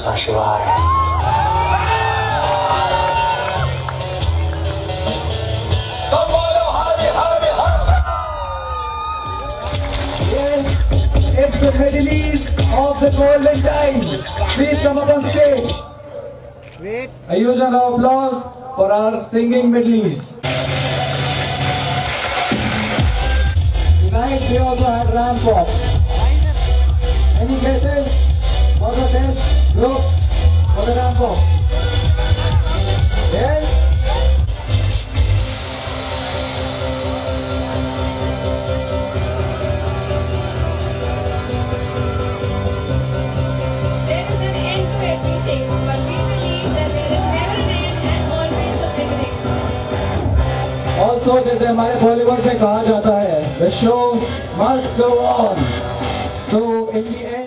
Namaha Shivaya. the medalist of the golden time. Please come up on stage. Wait. A huge round of applause for our singing medalist. Tonight we also have ramp up. Any guesses for the also जैसे हमारे बॉलीवुड में कहा जाता है the show must go on so in the